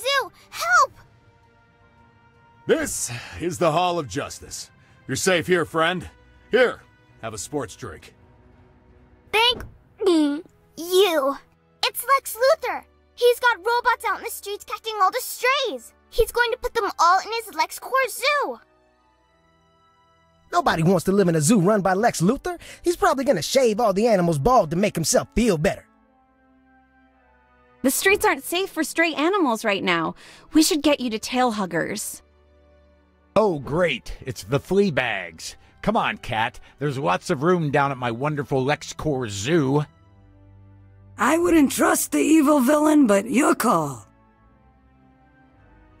zoo! Help! This is the Hall of Justice. You're safe here, friend. Here, have a sports drink. Thank you. It's Lex Luthor. He's got robots out in the streets catching all the strays. He's going to put them all in his LexCorp zoo. Nobody wants to live in a zoo run by Lex Luthor. He's probably gonna shave all the animals bald to make himself feel better. The streets aren't safe for stray animals right now. We should get you to tail huggers. Oh, great. It's the flea bags. Come on, Cat. There's lots of room down at my wonderful LexCorp Zoo. I wouldn't trust the evil villain, but your call.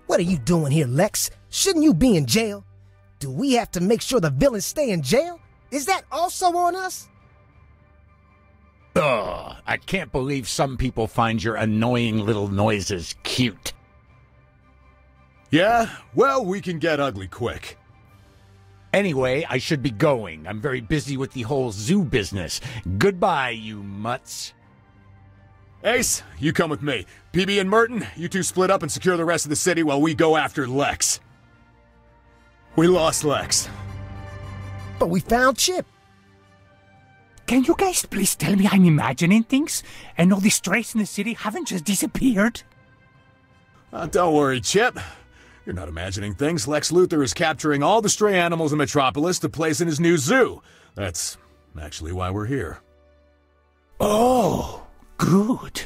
What are you doing here, Lex? Shouldn't you be in jail? Do we have to make sure the villains stay in jail? Is that also on us? Ugh, I can't believe some people find your annoying little noises cute. Yeah? Well, we can get ugly quick. Anyway, I should be going. I'm very busy with the whole zoo business. Goodbye, you mutts. Ace, you come with me. PB and Merton, you two split up and secure the rest of the city while we go after Lex. We lost Lex. But we found Chip. Can you guys please tell me I'm imagining things and all the strays in the city haven't just disappeared? Uh, don't worry, Chip. You're not imagining things. Lex Luthor is capturing all the stray animals in Metropolis to place in his new zoo. That's actually why we're here. Oh, good.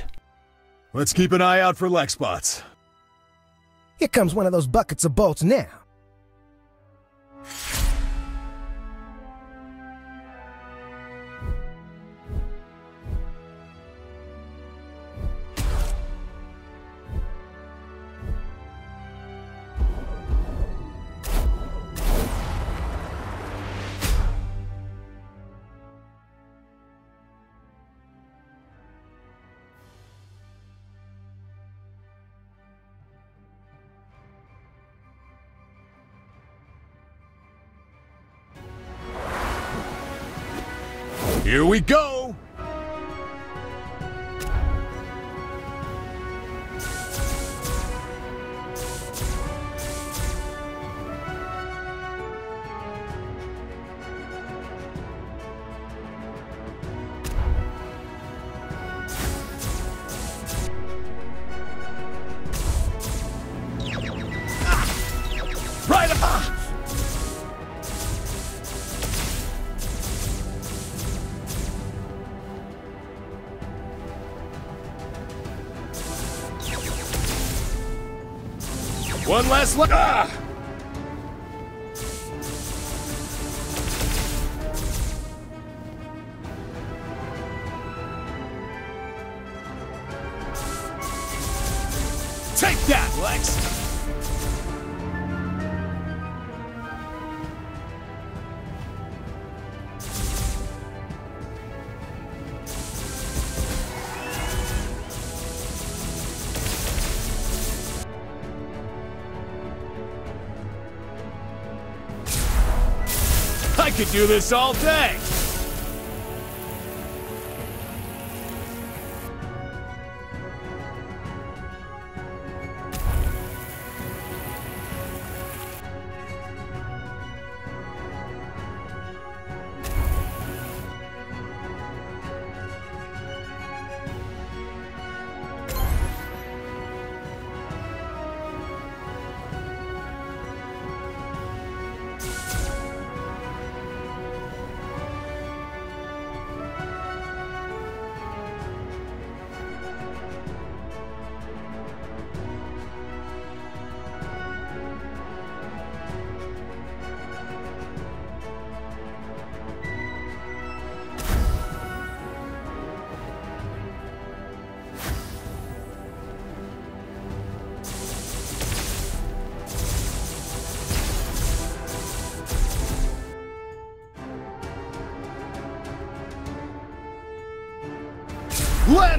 Let's keep an eye out for Lexbots. Here comes one of those buckets of bolts now. One last look. Ah! Do this all day!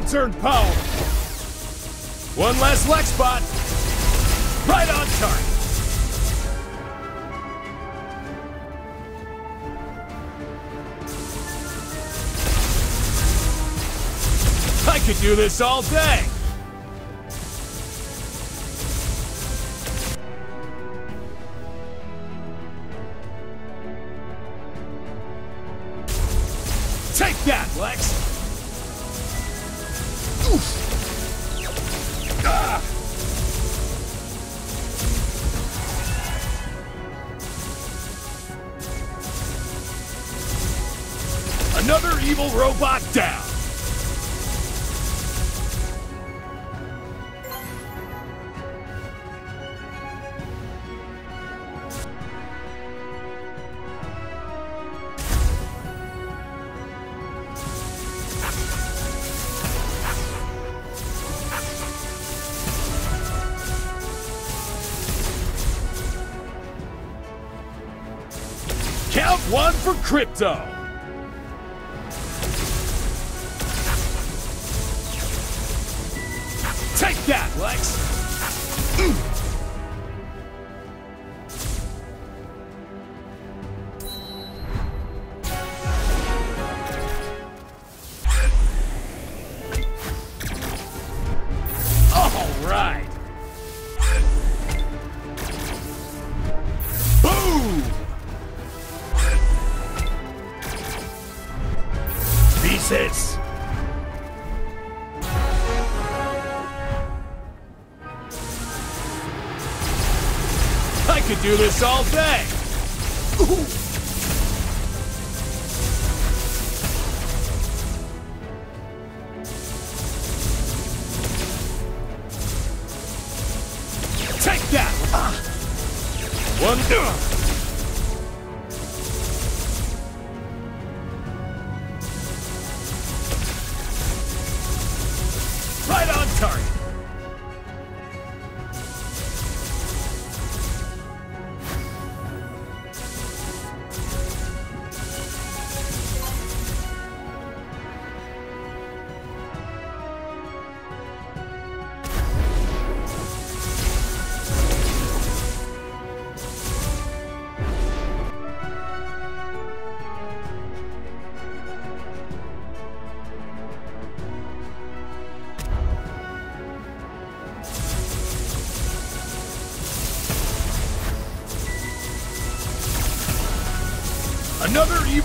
Lantern power! One last Lexbot. Right on target. I could do this all day. Count one for Krypto!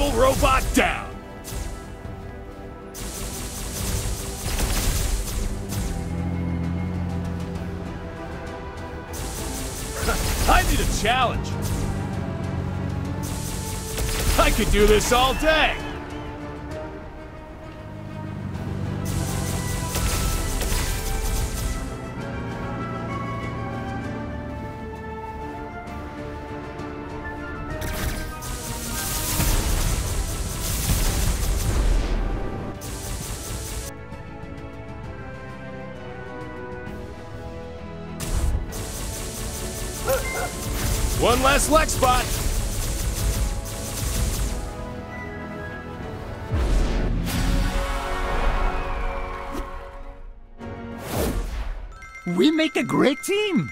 Evil robot down. I need a challenge. I could do this all day. One less Lex spot. We make a great team.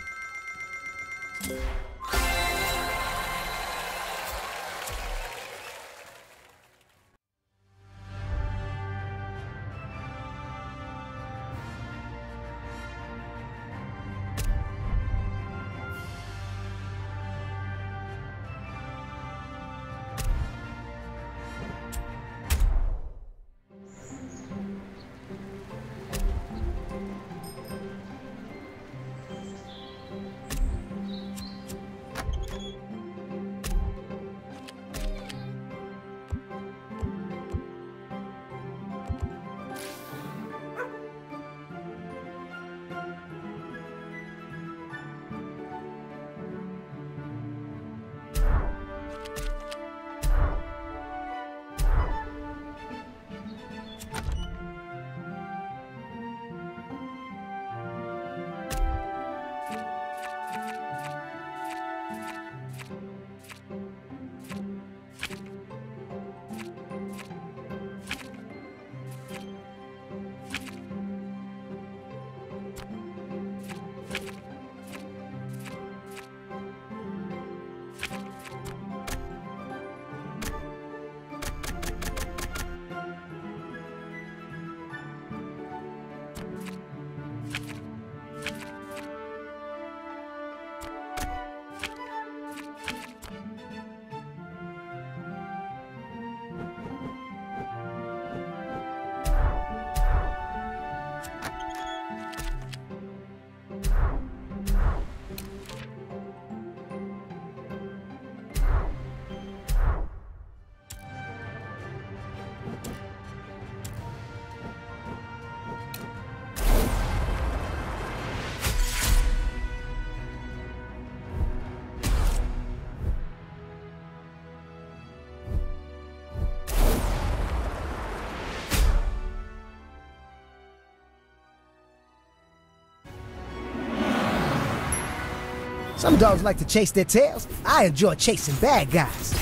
Some dogs like to chase their tails. I enjoy chasing bad guys.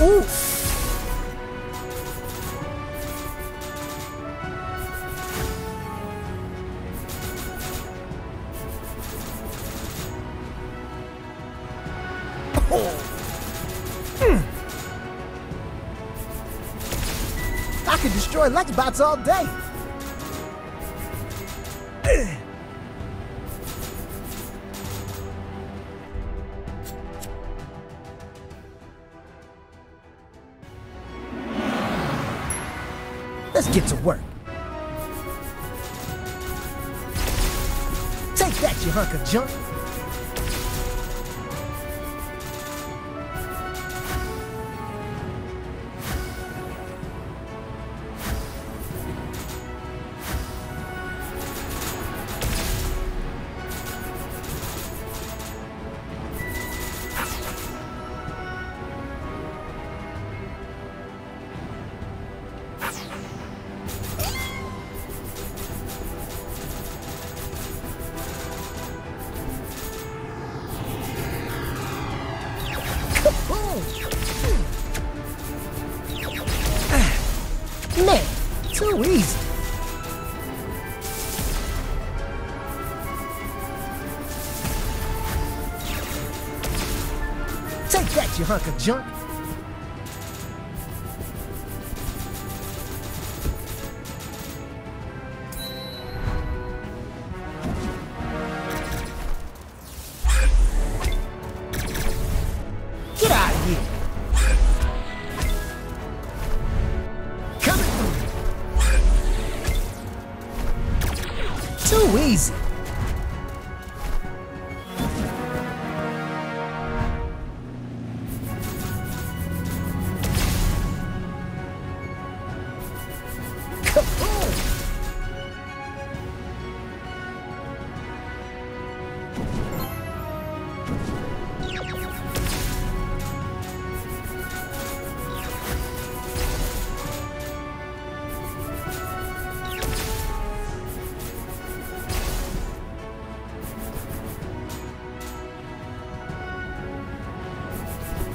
Ooh. Hmm. I could destroy Lexbots all day. Hunk of junk.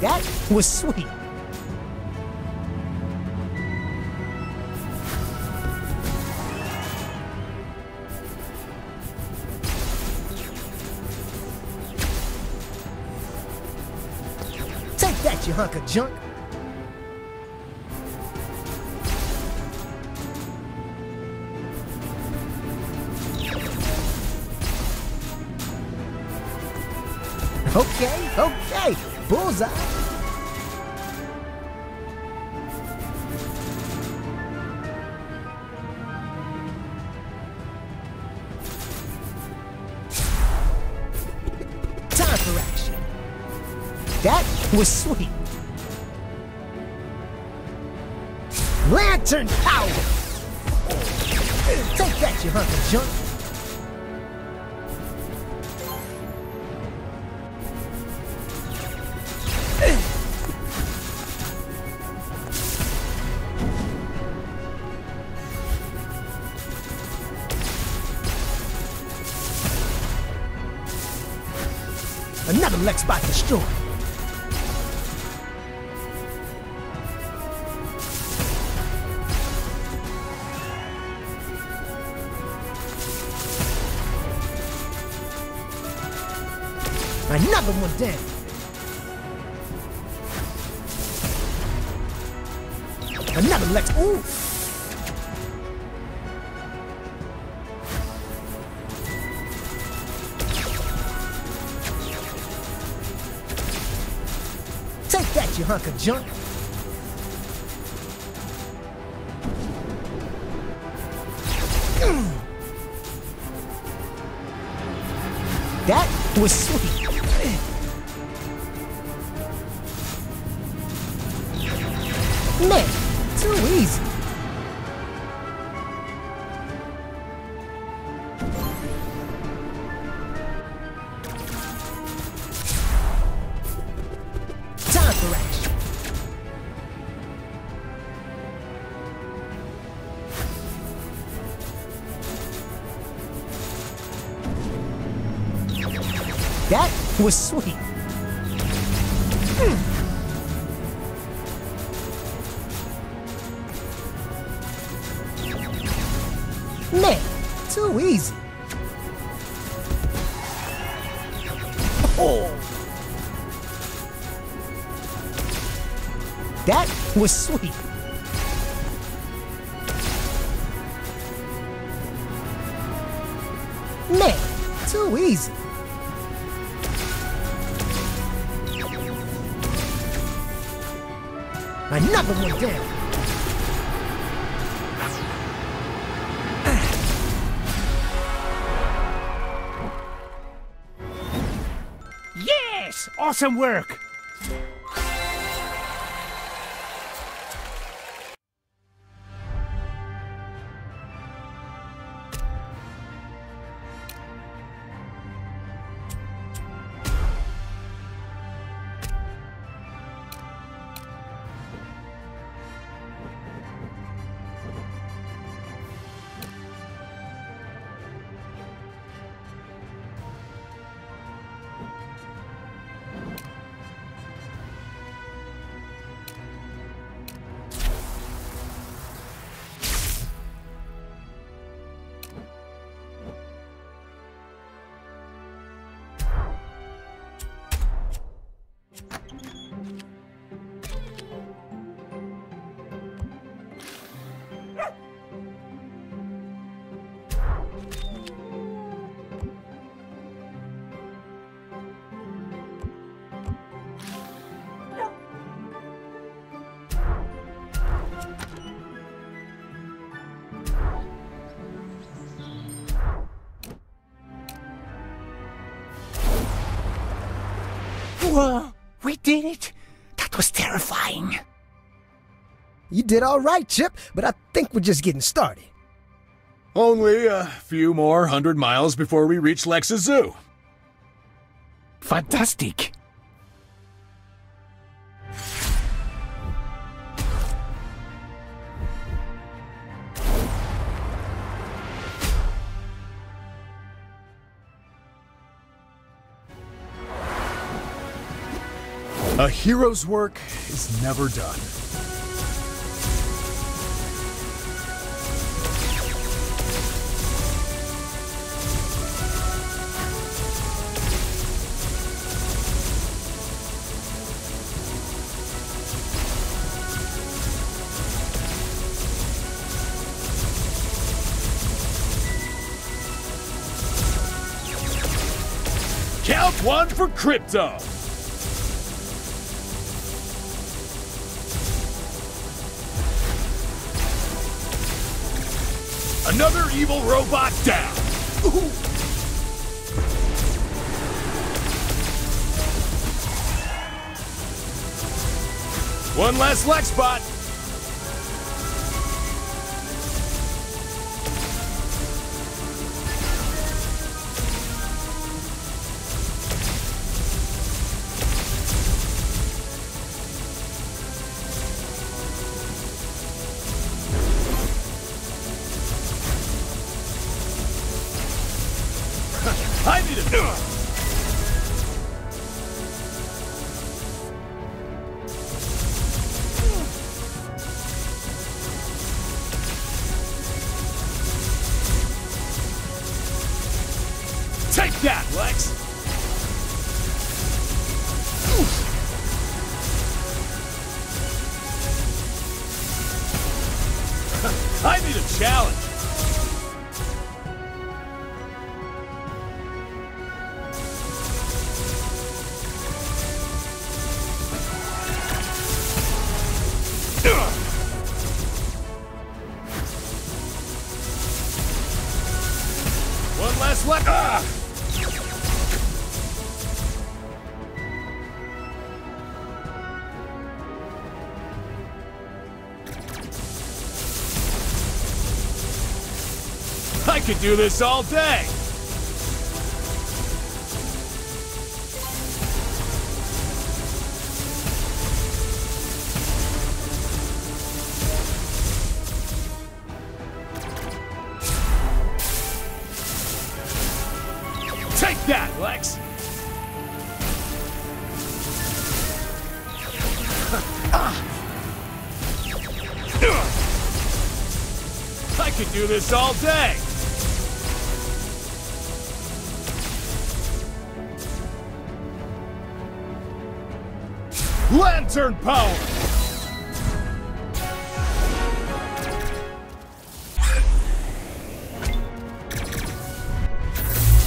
That was sweet. Take that, you hunk of junk. Bullseye. That was sweet. Lantern power. Take that, you hunk of junk. Another one down. Another Lex. Ooh. Take that, you hunk of junk. That was sweet. Was sweet. Hmm. Man, too easy. Oh. That was sweet. Another one down. Yes! Awesome work! Whoa! We did it! That was terrifying! You did all right, Chip, but I think we're just getting started. Only a few more hundred miles before we reach Lex's Zoo. Fantastic! Hero's work is never done. Count one for Krypto! Another evil robot down! Ooh. One less Lexbot! could do this all day. Take that, Lex! I could do this all day! Lantern power!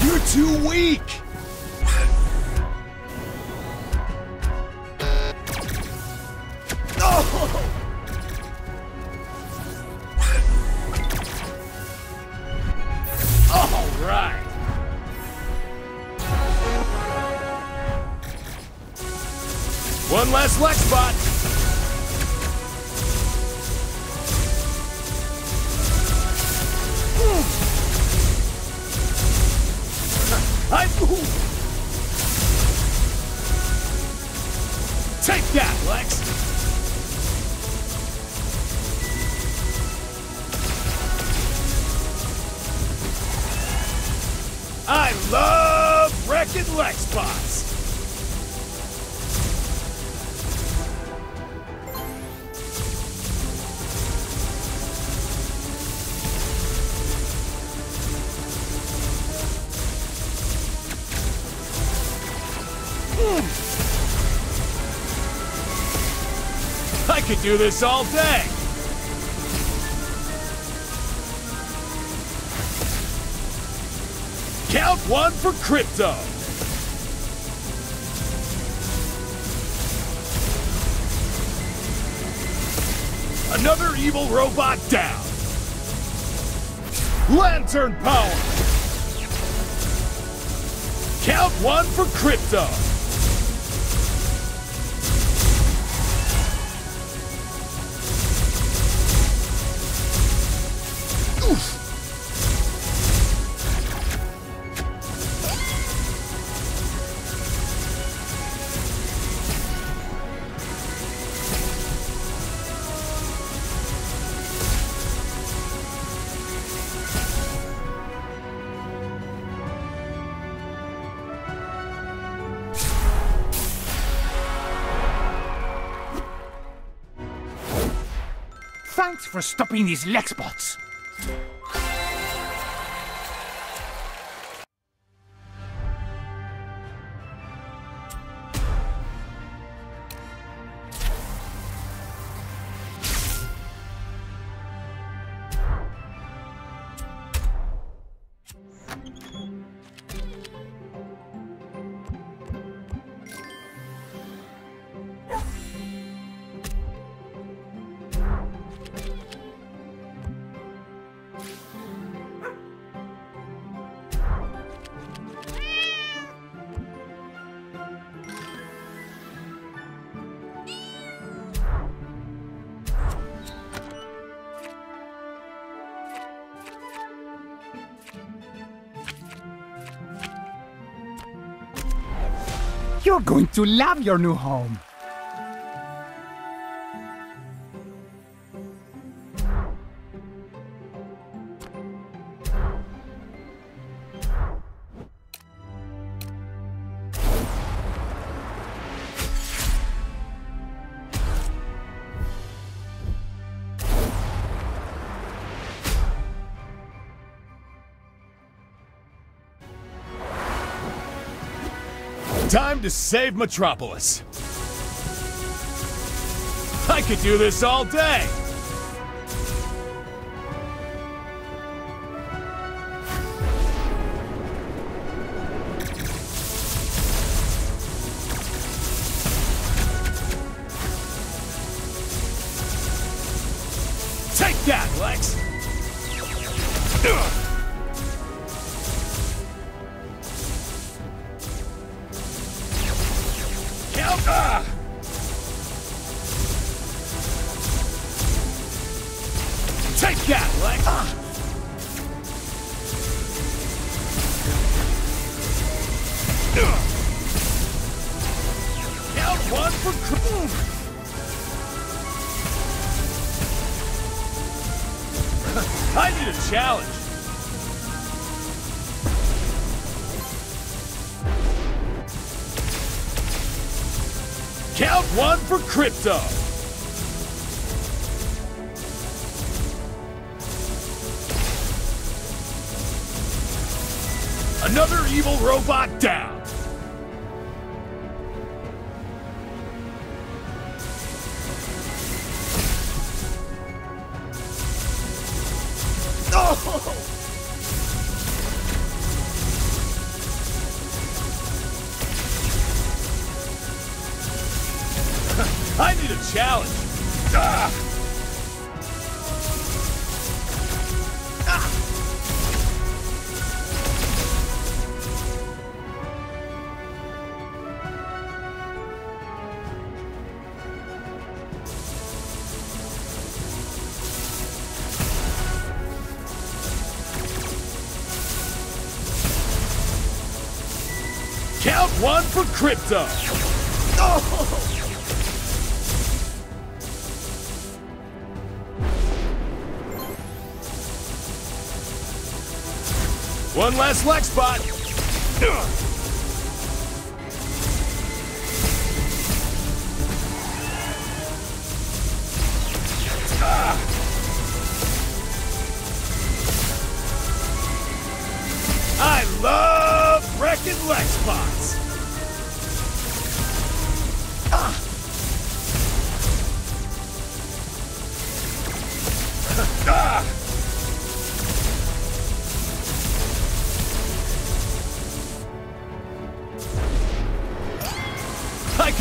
You're too weak! Could do this all day! Count one for Krypto! Another evil robot down! Lantern power! Count one for Krypto! Stopping these Lexbots. You're going to love your new home. To save Metropolis. I could do this all day. Take that. Ah. Ugh. Count one for. I need a challenge. Count one for Krypto. Another evil robot down! Crypto! Oh! One last Lexbot. I love wrecking Lexbots.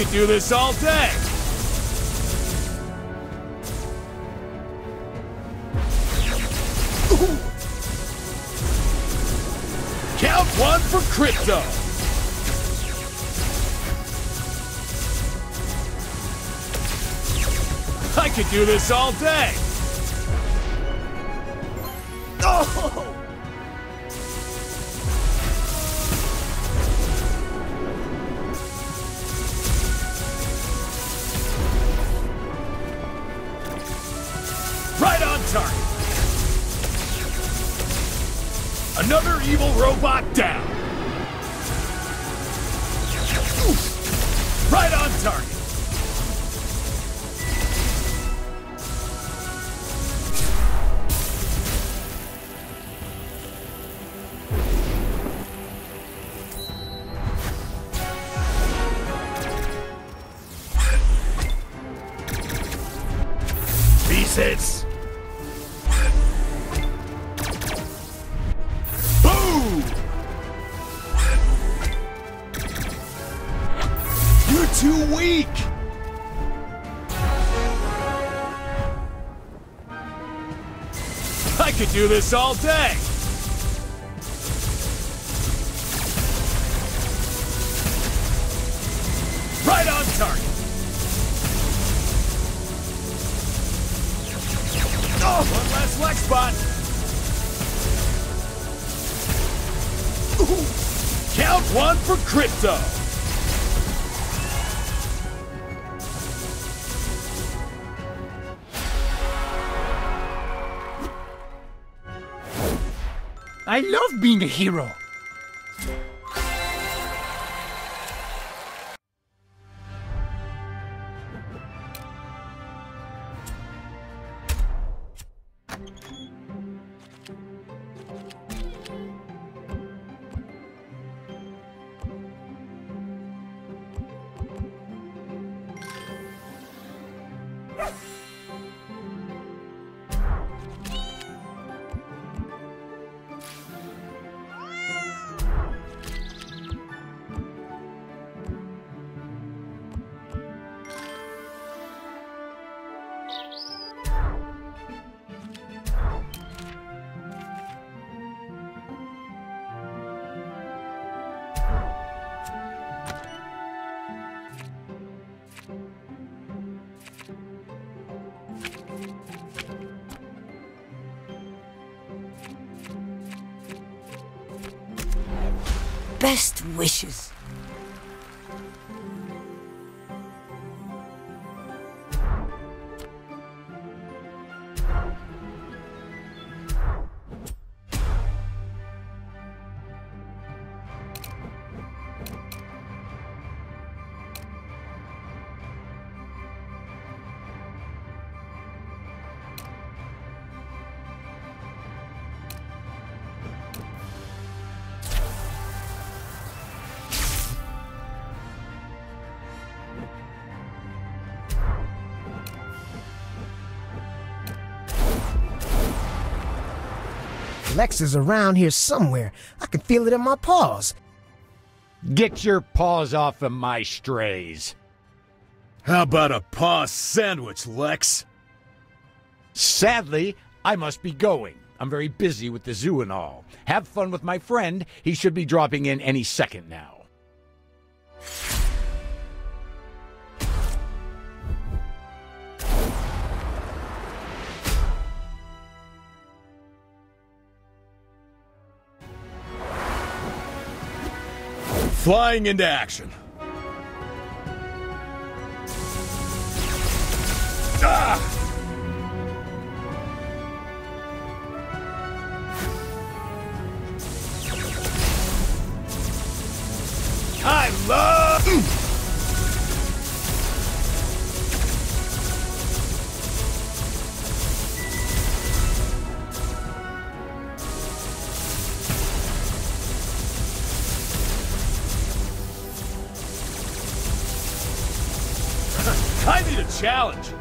Could do this all day. Count one for Krypto. I could do this all day. Oh! Do this all day! Right on target! Oh, one last leg spot! Ooh. Count one for Krypto! I love being a hero. Best wishes. Lex is around here somewhere. I can feel it in my paws. Get your paws off of my strays. How about a paw sandwich, Lex? Sadly, I must be going. I'm very busy with the zoo and all. Have fun with my friend. He should be dropping in any second now. Flying into action. Ah! Challenge.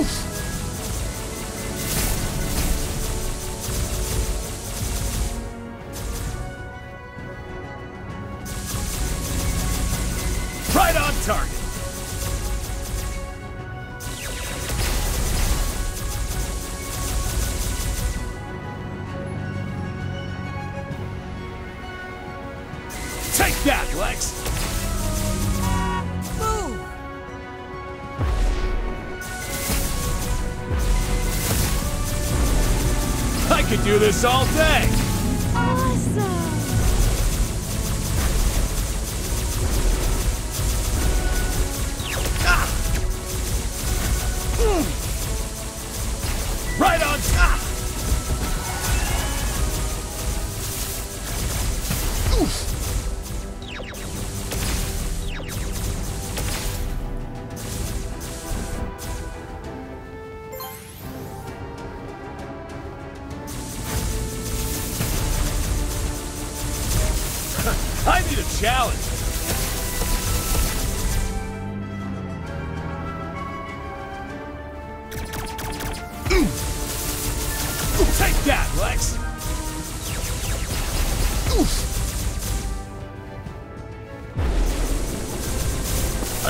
Right all day.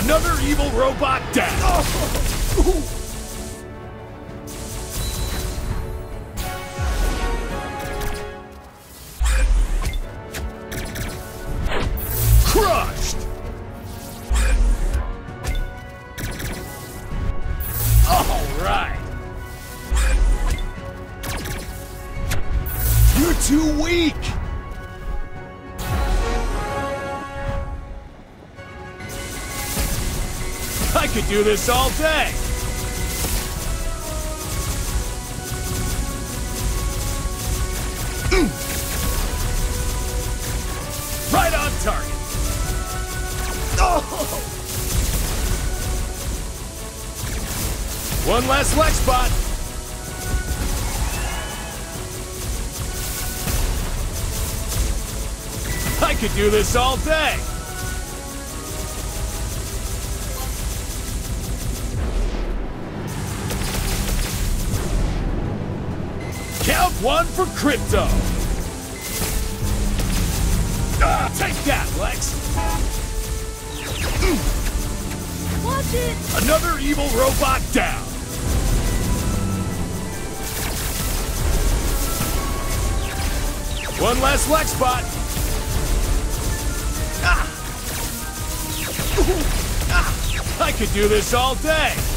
Another evil robot down. this all day! Right on target! Oh! One last Lexbot! I could do this all day! For Krypto! Ah, take that, Lex! Watch it. Another evil robot down! One less Lexbot! Ah! Ah! I could do this all day!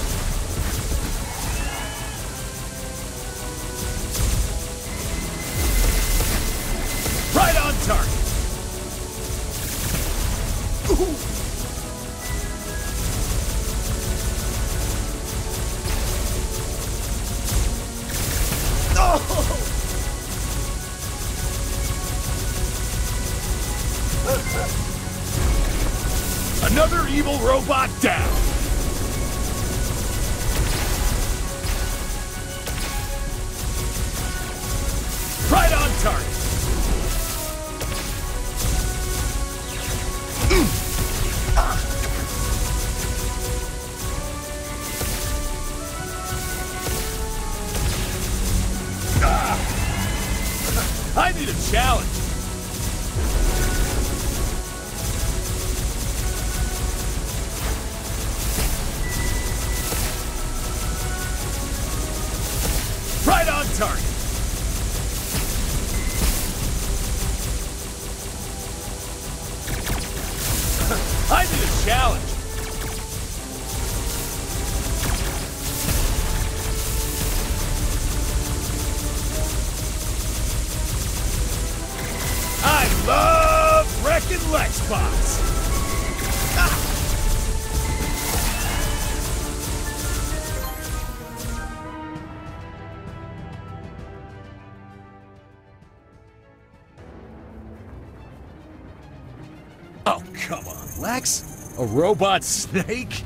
Come on, Lex. A robot snake?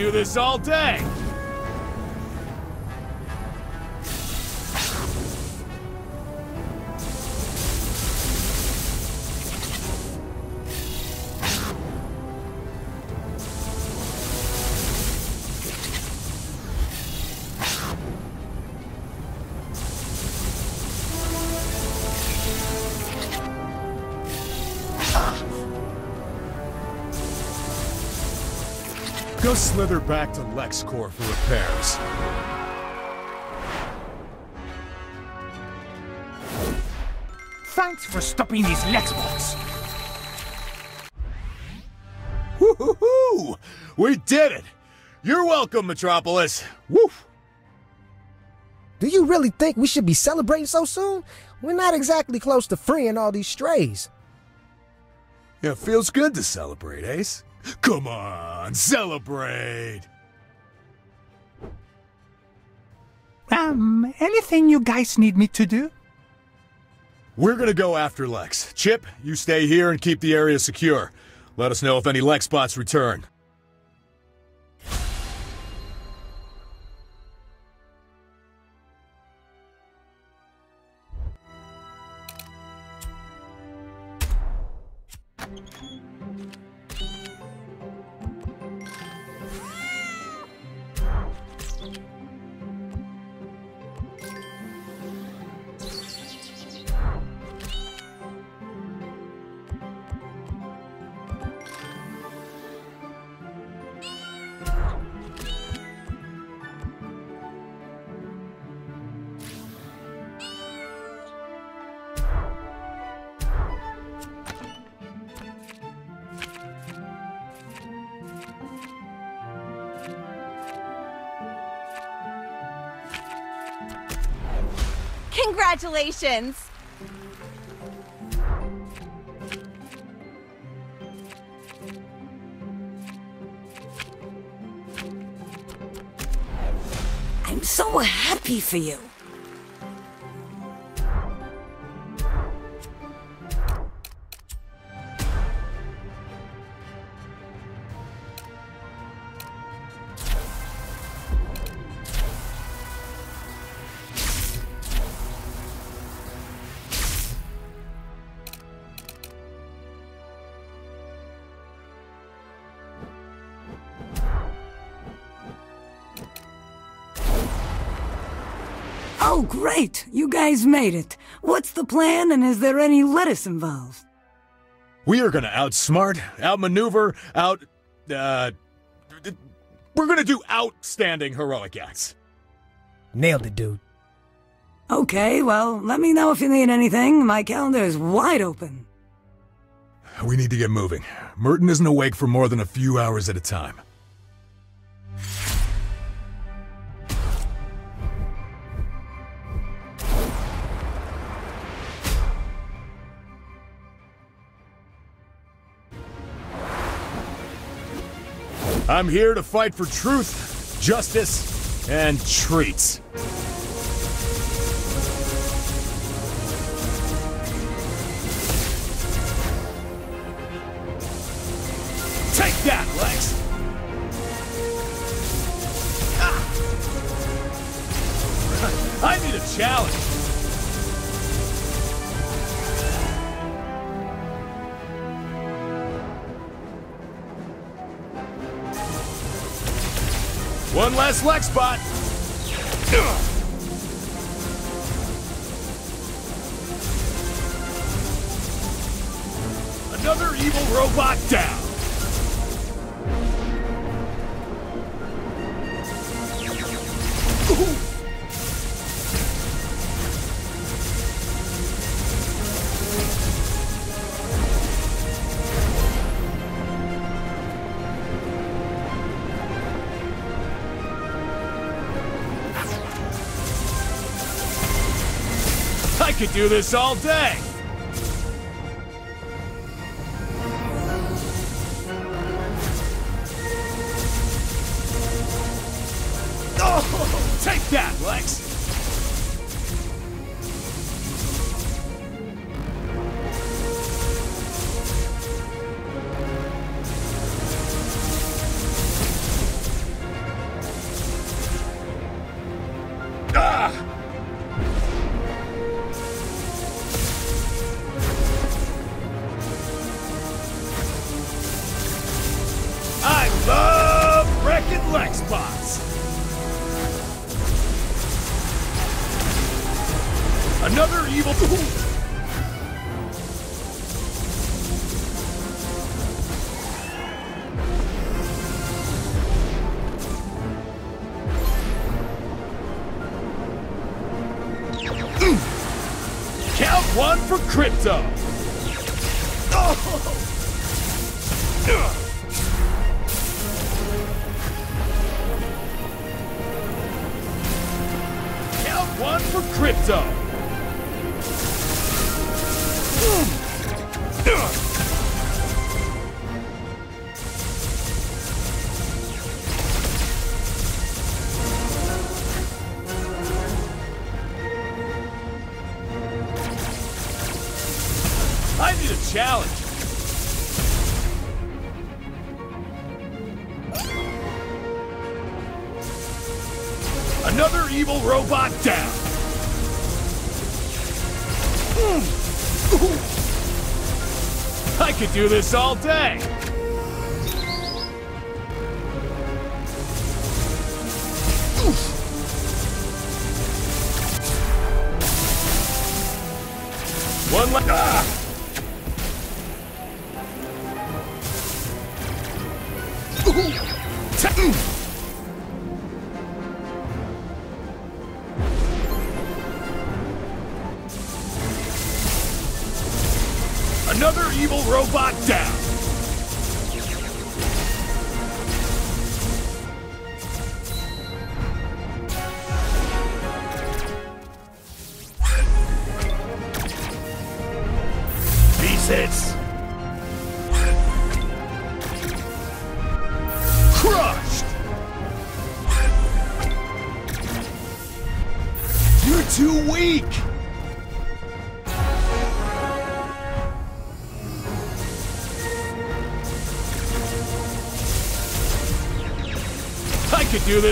Do this all day! Slither back to LexCorp for repairs. Thanks for stopping these Lexbots. Woo-hoo-hoo! We did it! You're welcome, Metropolis! Woof! Do you really think we should be celebrating so soon? We're not exactly close to freeing all these strays. Yeah, feels good to celebrate, Ace. Come on, celebrate! Um, anything you guys need me to do? We're gonna go after Lex. Chip, you stay here and keep the area secure. Let us know if any Lex Lexbots return. I'm so happy for you. Great! You guys made it. What's the plan, and is there any lettuce involved? We are gonna outsmart, outmaneuver, out. Uh. We're gonna do outstanding heroic acts. Nailed it, dude. Okay, well, let me know if you need anything. My calendar is wide open. We need to get moving. Merton isn't awake for more than a few hours at a time. I'm here to fight for truth, justice, and treats. Take that, Lex! One last Lexbot! Another evil robot down! Could do this all day! Wrecking Lexbots! Another evil. Count one for Krypto. This all day. One left. Ah! Ta-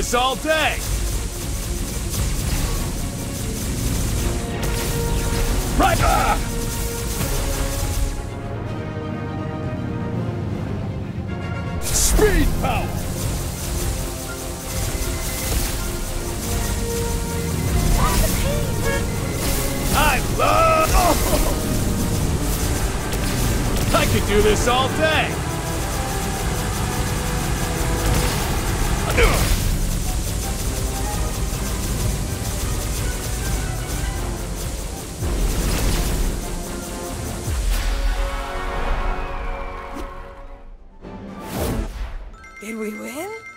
this all day. Did we win?